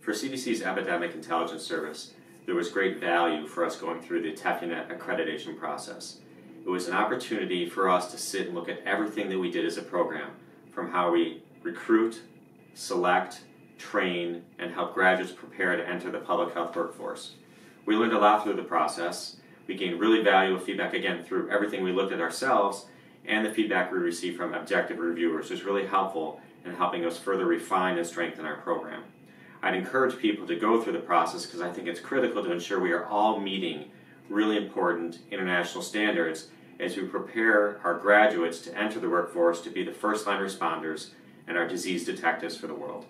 For CDC's Epidemic Intelligence Service, there was great value for us going through the TEPHINET accreditation process. It was an opportunity for us to sit and look at everything that we did as a program, from how we recruit, select, train, and help graduates prepare to enter the public health workforce. We learned a lot through the process. We gained really valuable feedback again through everything we looked at ourselves and the feedback we received from objective reviewers was really helpful in helping us further refine and strengthen our program. I'd encourage people to go through the process because I think it's critical to ensure we are all meeting really important international standards as we prepare our graduates to enter the workforce to be the first line responders and our disease detectives for the world.